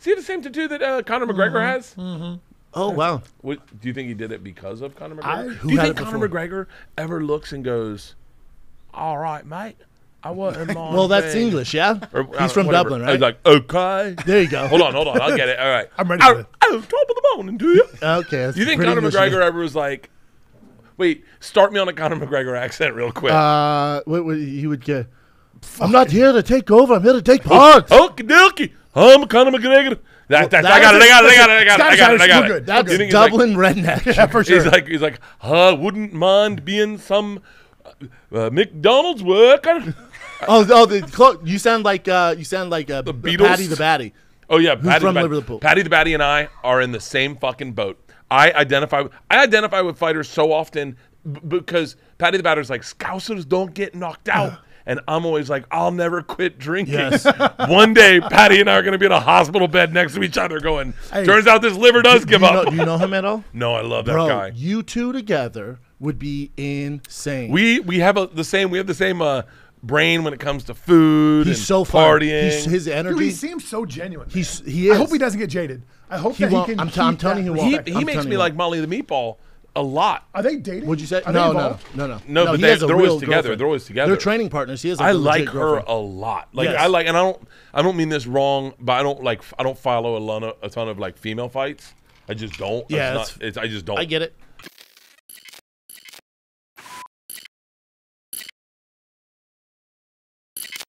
Does he have the same tattoo that uh, Conor McGregor has? Oh wow. What, do you think he did it because of Conor I- McGregor? Who do you think Conor? McGregor ever looks and goes, "All right, mate, I wasn't on Well, that's thing." English, yeah. Or, He's from whatever. Dublin, right? He's like, okay. There you go. Hold on, hold on. I'll get it. All right. I'm ready Oh, for it. oh, top of the morning, do you? Okay. That's You think Conor English, McGregor ever was like, wait, start me on a Conor McGregor accent real quick. Uh, what, what, he would get. I'm not here to take over. I'm here to take part. Okie dokie. I'm Conor McGregor. That, that, I got it. I got it. I got it. I got it. I got it. I got it. That's You think like- Dublin redneck. Yeah, for sure. He's like, he's like, I wouldn't mind being some uh, McDonald's worker. oh, oh, the you sound like uh, you sound like uh, Beatles? Paddy the Baddy. Oh yeah, Paddy from the Baddy. Liverpool? Paddy the Baddy and I are in the same fucking boat. I identify. I identify with fighters so often b- because Paddy the Baddy's like Scousers don't get knocked out, and I'm always like, I'll never quit drinking. Yes. One day, Paddy and I are going to be in a hospital bed next to each other, going. Hey. Turns out this liver does Do give you, up. know, do you know him at all? no, I love that Bro, guy. you two together would be insane. We we have a, the same. We have the same uh, brain when it comes to food. He's and so fun. partying. He's, his Dude, energy. he seems so genuine. man. He's- he is. I hope he doesn't get jaded. I hope He that he can. I'm t- I'm telling you he won't. he he makes me you like. Molly the Meatball a lot. Are they dating? Would you say? Are they No, no, no, no, No, but they, they're always real together. They're always together. They're training partners. He has. Like I a like her girlfriend. a lot. Like Yes. I like, and I don't, I don't mean this wrong, but I don't like, I don't follow a ton of, a ton of like female fights. I just don't. Yeah, it's it's- not, it's, I just don't. I get it.